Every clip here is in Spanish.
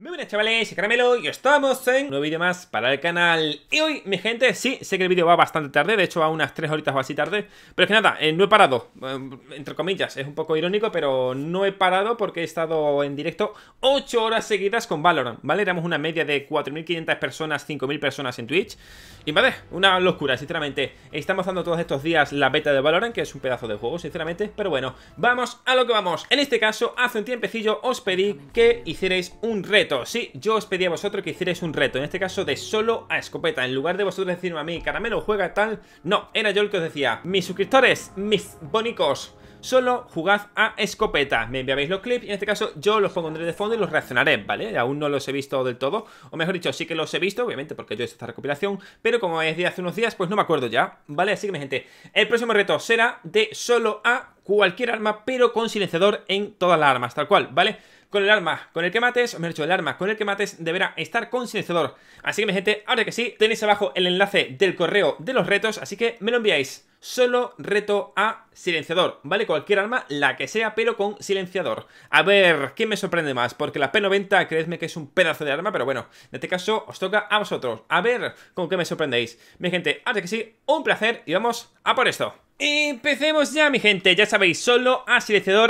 Muy buenas chavales, Caramelo y estamos en un nuevo vídeo más para el canal. Y hoy, mi gente, sí, sé que el vídeo va bastante tarde, de hecho va unas 3 horitas o así tarde Pero es que nada, eh, no he parado, eh, entre comillas, es un poco irónico, pero no he parado porque he estado en directo 8 horas seguidas con Valorant, ¿vale? Éramos una media de 4.500 personas, 5.000 personas en Twitch. Y vale, una locura, sinceramente. Estamos dando todos estos días la beta de Valorant, que es un pedazo de juego, sinceramente Pero bueno, vamos a lo que vamos. En este caso, hace un tiempecillo os pedí que hicierais un reto Sí, yo os pedí a vosotros que hicierais un reto En este caso de solo a escopeta En lugar de vosotros decirme a mí, caramelo juega tal No, era yo el que os decía Mis suscriptores, mis bonicos Solo jugad a escopeta Me enviabais los clips y en este caso yo los pondré de fondo y los reaccionaré, ¿vale? Aún no los he visto del todo O mejor dicho, sí que los he visto, obviamente porque yo he hecho esta recopilación Pero como es de hace unos días, pues no me acuerdo ya ¿Vale? Así que mi gente, el próximo reto será de solo a cualquier arma Pero con silenciador en todas las armas, tal cual, ¿vale? Con el arma con el que mates, o mejor dicho, el arma con el que mates deberá estar con silenciador. Así que mi gente, ahora que sí, tenéis abajo el enlace del correo de los retos, así que me lo enviáis. Solo reto a silenciador, ¿vale? Cualquier arma, la que sea, pero con silenciador. A ver, ¿quién me sorprende más? Porque la P90, creedme que es un pedazo de arma, pero bueno, en este caso os toca a vosotros. A ver con qué me sorprendéis. Mi gente, ahora que sí, un placer y vamos a por esto. Empecemos ya, mi gente, ya sabéis, solo a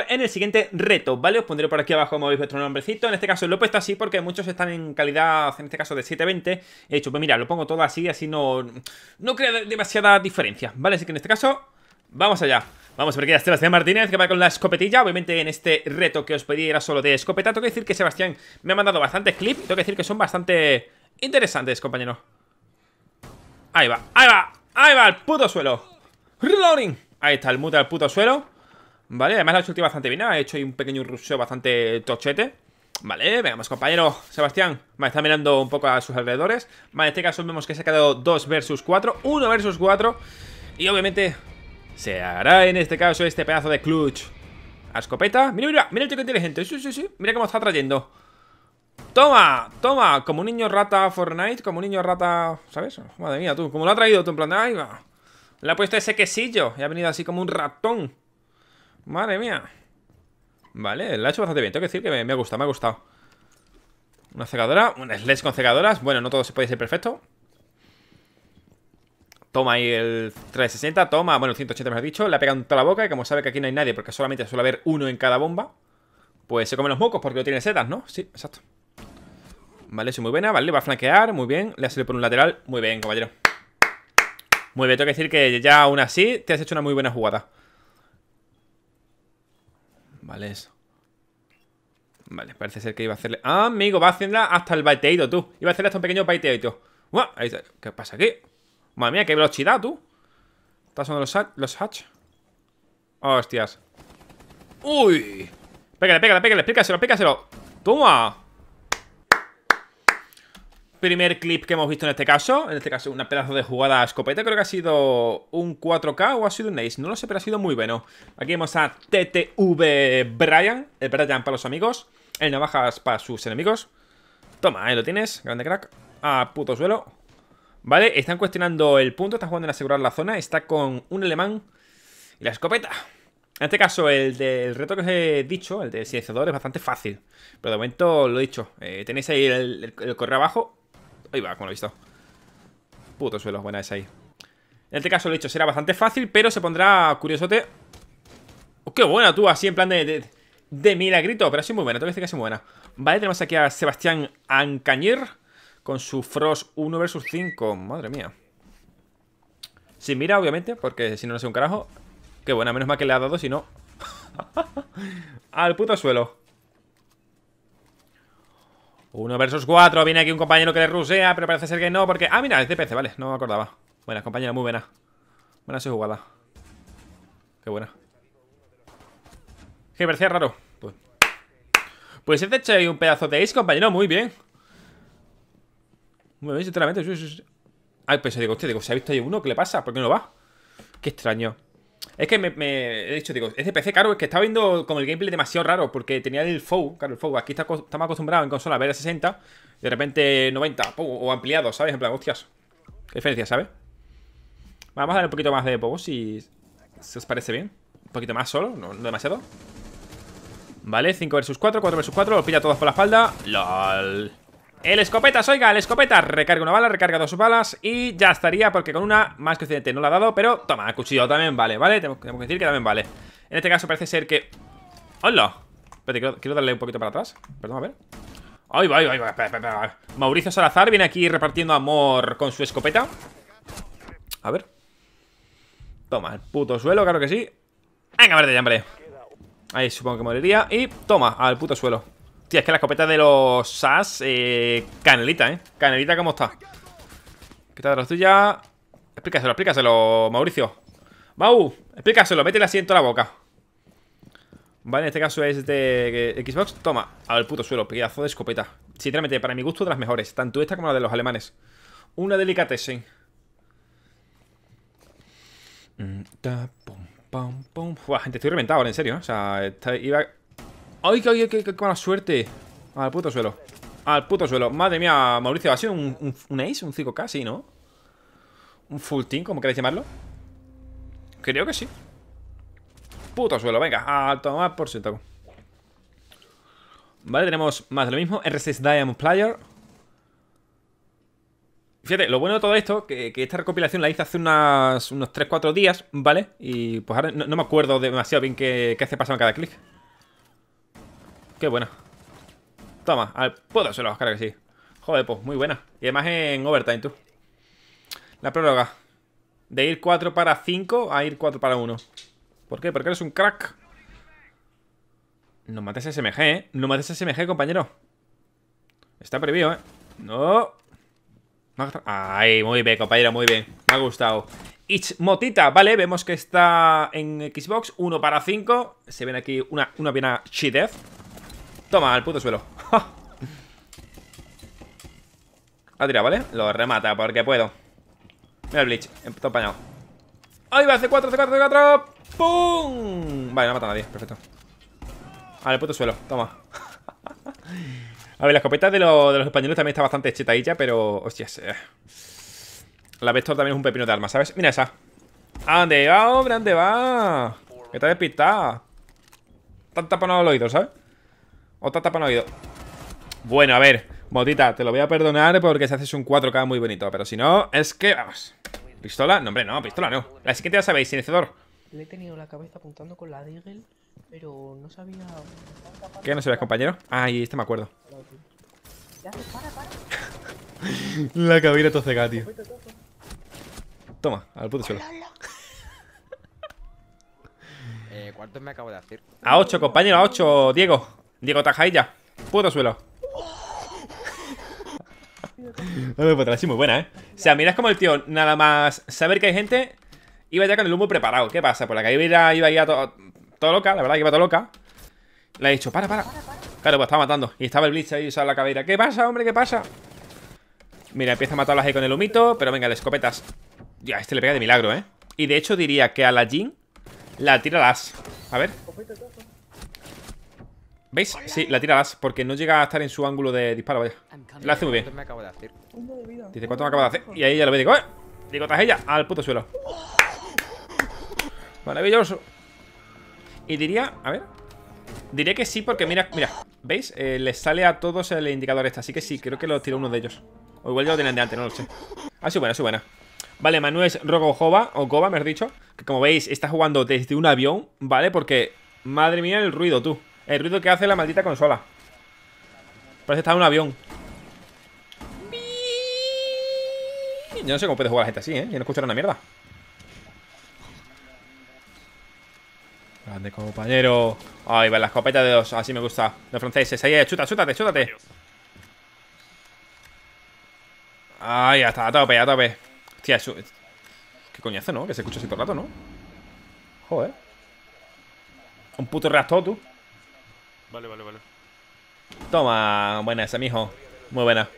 en el siguiente reto, ¿vale? Os pondré por aquí abajo como veis vuestro nombrecito, en este caso lo he puesto así porque muchos están en calidad, en este caso de 720 He dicho, pues mira, lo pongo todo así, así no, no crea demasiada diferencia, ¿vale? Así que en este caso, vamos allá. Vamos a ver que ya Sebastián Martínez que va con la escopetilla. Obviamente en este reto que os pedí era solo de escopeta Tengo que decir que Sebastián me ha mandado bastantes clips Tengo que decir que son bastante interesantes, compañero. Ahí va, ahí va, ahí va, el puto suelo Reloading. Ahí está el mute al puto suelo. Vale, además la ha hecho bastante bien. Ha hecho ahí un pequeño rusheo bastante tochete. Vale, veamos compañero Sebastián, vale, está mirando un poco a sus alrededores Vale, en este caso vemos que se ha quedado 2 versus 4 1 versus 4 Y obviamente se hará en este caso este pedazo de clutch A escopeta Mira, mira, mira el chico inteligente, sí, sí, sí Mira cómo está trayendo Toma, toma, como un niño rata Fortnite Como un niño rata, ¿sabes? Madre mía, tú, como lo ha traído tú en plan ahí va le ha puesto ese quesillo y ha venido así como un ratón. Madre mía. Vale, le ha hecho bastante bien. Tengo que decir que me, ha gustado, me ha gustado. Una cegadora, una SLES con cegadoras. Bueno, no todo se puede ser perfecto. Toma ahí el 360, toma, bueno, el 180 me ha dicho Le ha pegado en toda la boca y como sabe que aquí no hay nadie Porque solamente suele haber uno en cada bomba Pues se come los mocos porque no tiene setas, ¿no? Sí, exacto Vale, eso muy buena, vale, va a flanquear, muy bien Le ha salido por un lateral, muy bien, caballero muy bien, tengo que decir que ya aún así te has hecho una muy buena jugada. Vale, eso. Vale, parece ser que iba a hacerle... Ah, amigo, va a hacerla hasta el baiteito, tú. Iba a hacerle hasta un pequeño baiteito. ¿Qué pasa aquí? Madre mía, qué velocidad, tú. ¿Estás sonando los, los hatch? Hostias. ¡Uy! Pégale, pégale, pégale, explícaselo, explícaselo. ¡Toma! Primer clip que hemos visto en este caso. En este caso, una pedazo de jugada a escopeta. Creo que ha sido un 4K o ha sido un Ace. No lo sé, pero ha sido muy bueno. Aquí vemos a TTV Brian. El Brian para los amigos. El navajas para sus enemigos. Toma, ahí lo tienes. Grande crack. A puto suelo. Vale, están cuestionando el punto. Están jugando en asegurar la zona. Está con un alemán y la escopeta. En este caso, el del reto que os he dicho, el de silenciador, es bastante fácil. Pero de momento lo he dicho. Eh, tenéis ahí el correo abajo. Ahí va, como lo he visto. Puto suelo, buena esa ahí. En este caso lo he dicho, será bastante fácil, pero se pondrá curiosote. Oh, qué buena tú, así en plan de, de, milagrito, pero así muy buena, tengo que decir que es muy buena. Vale, tenemos aquí a Sebastián Ancañir con su Frost 1 versus 5. Madre mía. Sin mira, obviamente, porque si no, no sé un carajo. Qué buena, menos mal que le ha dado, si no. Al puto suelo. Uno versus cuatro. Viene aquí un compañero que le rusea, pero parece ser que no, porque... Ah, mira, es DPC, vale, no me acordaba. Buena, compañera, muy buena. Buena su jugada. Qué buena. Que parecía raro. Pues, pues este hecho ahí un pedazo de ace, compañero, muy bien. Muy bien, sinceramente. Ay, pues digo, hostia, digo, ¿se ha visto ahí uno? ¿Qué le pasa? ¿Por qué no va? Qué extraño. Es que me, he dicho, digo, este PC, claro, es que estaba viendo como el gameplay demasiado raro porque tenía el FOW, claro, el FOW, aquí está, estamos acostumbrados en consola a ver a 60 y de repente 90, o ampliado, ¿sabes? En plan, hostias, qué diferencia, ¿sabes? Vamos a darle un poquito más de POW si, si os parece bien. Un poquito más solo, no, demasiado. Vale, 5 versus 4, 4 versus 4 Los pilla todos por la espalda LOL El escopetas, oiga, el escopeta. Recarga una bala, recarga dos balas Y ya estaría, porque con una más que suficiente no la ha dado Pero toma, cuchillo también vale, ¿vale? Tenemos, que decir que también vale. En este caso parece ser que... ¡Hola! Espérate, quiero, darle un poquito para atrás. Perdón, a ver. ¡Ay, va, ay, va! Mauricio Salazar viene aquí repartiendo amor con su escopeta. A ver. Toma, el puto suelo, claro que sí. Venga, verde, hombre. Ahí supongo que moriría Y toma, al puto suelo Tío, es que la escopeta de los SAS eh, Canelita, ¿eh? Canelita, ¿cómo está? Quítate la tuya Explícaselo, explícaselo, Mauricio. Mau, explícaselo, métele asiento a la boca. Vale, en este caso es de Xbox. Toma, al puto suelo, pedazo de escopeta. Sinceramente, para mi gusto, de las mejores Tanto esta como la de los alemanes. Una delicatessen. Mm, gente, estoy reventado ahora, en serio, ¿eh? O sea, iba... ¡Ay, ay, qué, qué, mala suerte! Al puto suelo Al puto suelo Madre mía, Mauricio, ¿ha sido un, un, ace? ¿Un 5k? Sí, ¿no? ¿Un full team, como queréis llamarlo? Creo que sí Puto suelo, venga, a tomar por ciento Vale, tenemos más de lo mismo RSS Diamond Player Fíjate, lo bueno de todo esto, que, que esta recopilación la hice hace unos 3-4 días, ¿vale? Y pues ahora no, me acuerdo demasiado bien qué, qué hace pasado en cada clic. Qué buena. Toma, al puedo suelo, claro que sí. Joder, pues muy buena. Y además en overtime, tú. La prórroga. De ir 4 para 5 a ir 4 para 1. ¿Por qué? Porque eres un crack. No mates SMG, ¿eh? No mates SMG, compañero. Está prohibido, ¿eh? No. Ay, muy bien, compañero, muy bien. Me ha gustado. Motita, vale, vemos que está en Xbox 1 para 5 Se ven aquí una, una pena Death Toma, al puto suelo Ha tirado, ¿vale? Lo remata porque puedo Mira el Bleach, todo empañado ¡Ahí va! C4, C4, C4 ¡Pum! Vale, no mata a nadie, perfecto Al puto suelo, toma A ver, la escopeta de, los españoles también está bastante chetadilla, pero... Hostias. Eh. La Vector también es un pepino de armas, ¿sabes? Mira esa. ¿A dónde va, hombre? ¿A dónde va? Que está despistada. Está tapando el oído, ¿sabes? O está tapando el oído. Bueno, a ver. Motita, te lo voy a perdonar porque se haces un 4K muy bonito. Pero si no, es que... Vamos. ¿Pistola? No, hombre, no. Pistola no. La siguiente ya sabéis, silenciador. Le he tenido la cabeza apuntando con la Deagle, pero no sabía... ¿Qué no sabías, compañero? Ah, y este me acuerdo. La cabina tocega, tío. Toma, al puto suelo. Eh, ¿Cuántos me acabo de hacer? A 8, compañero, a 8, Diego. Diego Tajailla. Puto suelo. No me así muy buena, ¿eh? O sea, miras como el tío, nada más saber que hay gente, iba ya con el humo preparado. ¿Qué pasa? Por la calle iba, ya todo, loca, la verdad que iba todo loca. Le he dicho, para, para. Claro, pues estaba matando. Y estaba el Blitz ahí usando la cabera. ¿Qué pasa, hombre? ¿Qué pasa? Mira, empieza a matarlas ahí con el humito. Pero venga, de escopetas. Ya, este le pega de milagro, ¿eh? Y de hecho diría que a la Jin la tira las. A ver. ¿Veis? Sí, la tira las. Porque no llega a estar en su ángulo de disparo, vaya. La hace muy bien. Dice, ¿cuánto me acabo de hacer? Y ahí ya lo ve. Digo, ¡eh! Digo, tras ella, al puto suelo. Maravilloso. Y diría, a ver. Diré que sí porque mira, mira, ¿veis? Eh, les sale a todos el indicador este, así que sí, creo que lo tiró uno de ellos. O igual ya lo tienen de antes, no lo sé. Ah, sí, buena, sí, buena. Vale, Manuel es Rogojova, o Goba, me has dicho. Que como veis, está jugando desde un avión, ¿vale? Porque, madre mía, el ruido, tú. El ruido que hace la maldita consola. Parece estar en un avión. Yo no sé cómo puede jugar la gente así, ¿eh? Yo no escucho una mierda. Grande compañero. Ahí va la escopeta de dos. Así me gusta. Los franceses. Ahí, chuta, chútate, chútate. Ya está, a tope, a tope. Hostia, eso. Qué coñazo, ¿no? Que se escucha así todo el rato, ¿no? Joder. Un puto reactor, tú. Vale, vale, vale. Toma, buena esa, mijo. Muy buena.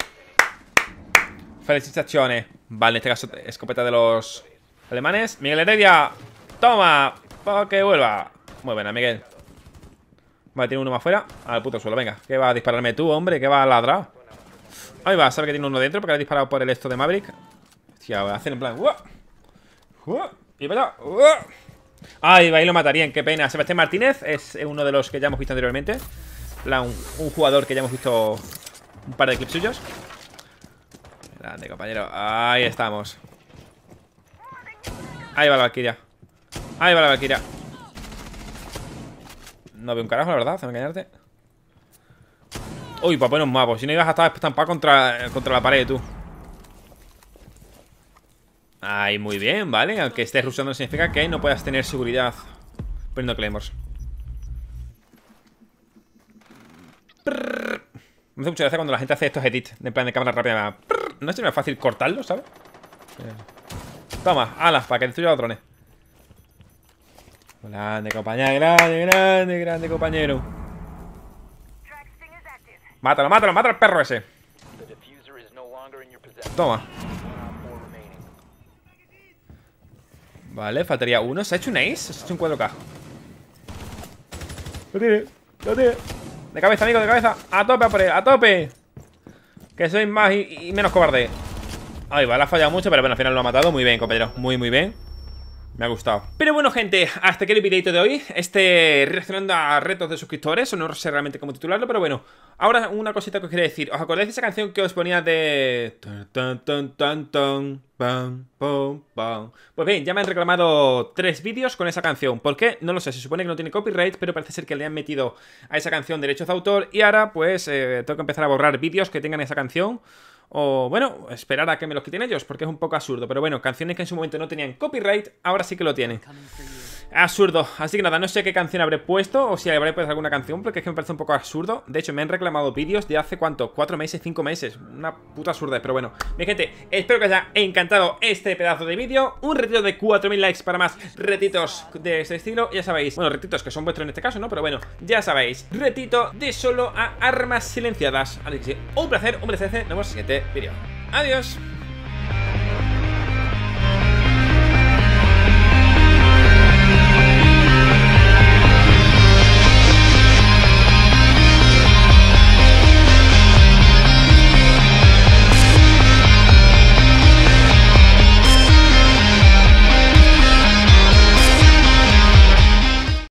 Felicitaciones. Vale, en este caso, escopeta de los alemanes. Miguel Heredia. Toma. Para que vuelva. Muy buena, Miguel. Vale, tiene uno más fuera. Al puto suelo, venga. ¿Qué va a dispararme tú, hombre? ¿Qué va a ladrar? Ahí va, sabe que tiene uno dentro porque le ha disparado por el esto de Maverick. Hostia, hacer en plan. Y para Ay, va, ahí lo matarían, qué pena. Sebastián Martínez es uno de los que ya hemos visto anteriormente. Un, jugador que ya hemos visto un par de clips suyos. Grande, compañero. Ahí estamos. Ahí va la Valkyria. Ahí va la Valkyria. No veo un carajo, la verdad, se me engañarte. Uy, para poner un mapa. Si no ibas a estar estampado contra, contra la pared, tú. Ay, muy bien, ¿vale? Aunque estés rusando no significa que no puedas tener seguridad Poniendo claymores Prrr. Me hace mucha gracia cuando la gente hace estos edits De plan de cámara rápida Prrr. No es más fácil cortarlo, ¿sabes? Toma, alas, para que destruya los drones Grande, compañero, grande, grande, grande, compañero Mátalo, mátalo, mátalo al perro ese Toma Vale, faltaría uno. ¿Se ha hecho un ace? ¿Se ha hecho un 4K? Lo tiene, lo tiene. De cabeza, amigo, de cabeza. A tope, a por él, a tope. Que soy más y, y menos cobarde. Ahí va, la ha fallado mucho, pero bueno, al final lo ha matado. Muy bien, compañero. Muy, muy bien. Me ha gustado. Pero bueno, gente, hasta aquí el videito de hoy. Este reaccionando a retos de suscriptores. O no sé realmente cómo titularlo, pero bueno. Ahora una cosita que os quería decir. ¿Os acordáis de esa canción que os ponía de... Pues bien, ya me han reclamado tres vídeos con esa canción. ¿Por qué? No lo sé. Se supone que no tiene copyright, pero parece ser que le han metido a esa canción derechos de autor. Y ahora, pues, eh, tengo que empezar a borrar vídeos que tengan esa canción. O, bueno, esperar a que me los quiten ellos, porque es un poco absurdo. Pero bueno, canciones que en su momento no tenían copyright, ahora sí que lo tienen. Absurdo. Así que nada, no sé qué canción habré puesto, o si habré puesto alguna canción, porque es que me parece un poco absurdo. De hecho, me han reclamado vídeos de hace, ¿cuánto? ¿Cuatro meses? ¿Cinco meses? Una puta absurda, pero bueno. Mi gente, espero que os haya encantado este pedazo de vídeo. Un retiro de 4.000 likes para más retitos de este estilo. Ya sabéis, bueno, retitos que son vuestros en este caso, ¿no? Pero bueno, ya sabéis. Retito de solo a armas silenciadas. Así que sí, un placer, un placer. Nos vemos en el siguiente vídeo. Adiós.